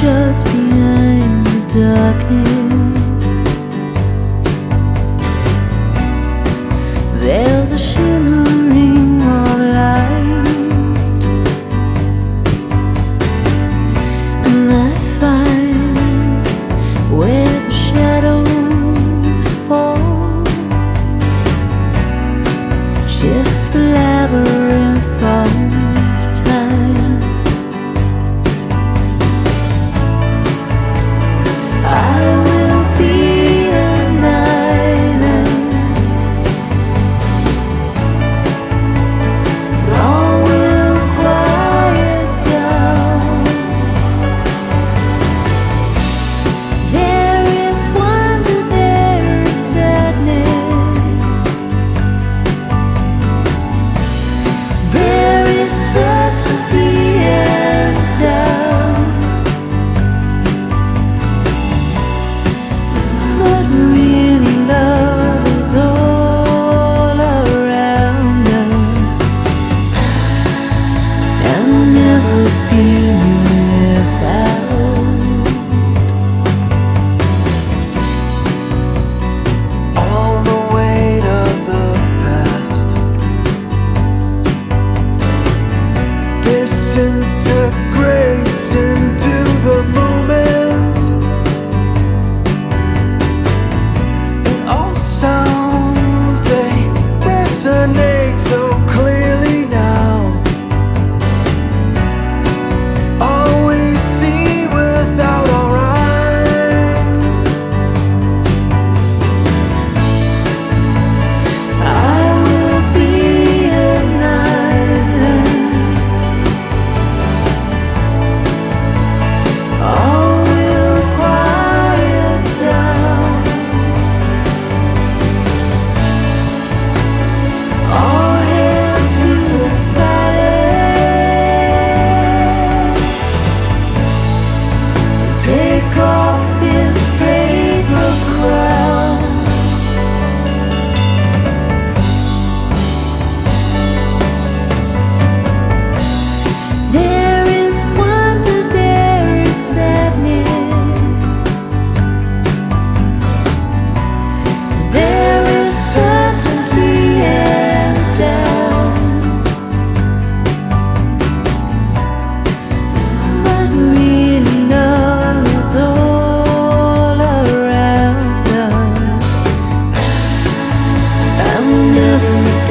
just behind the darkness.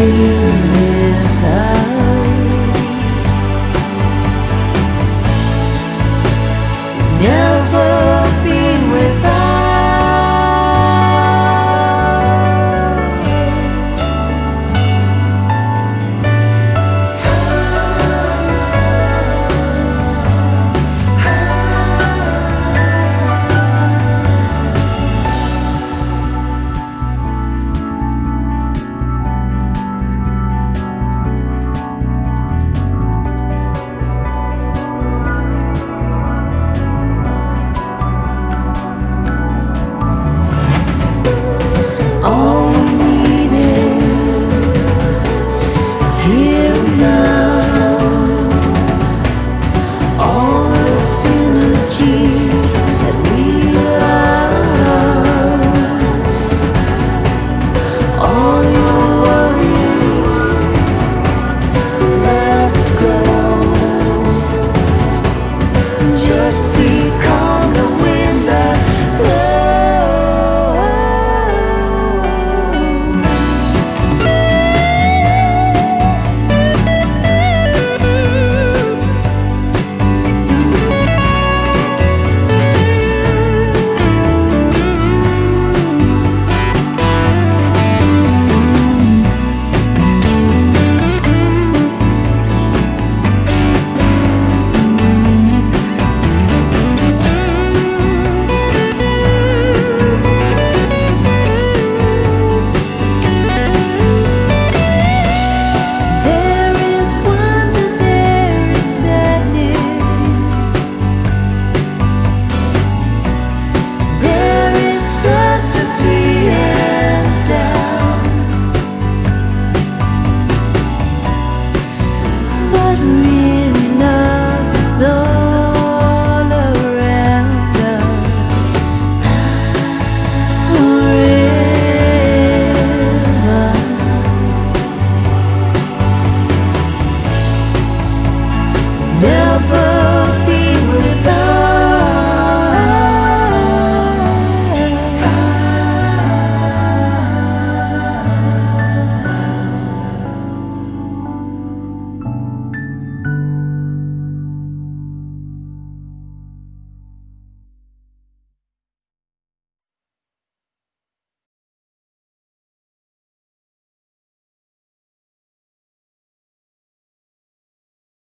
you.